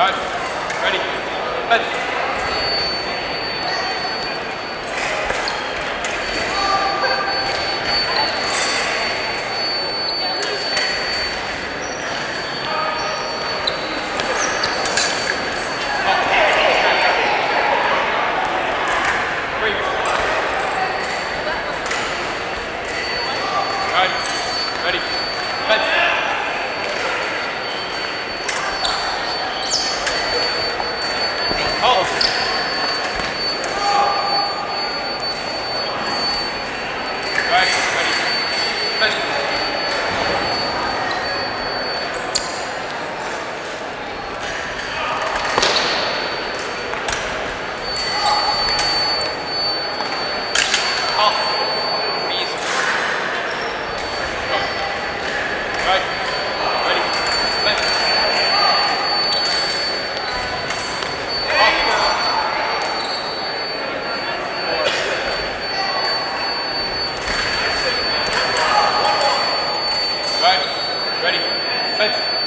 Go. Ready. Head. Thanks.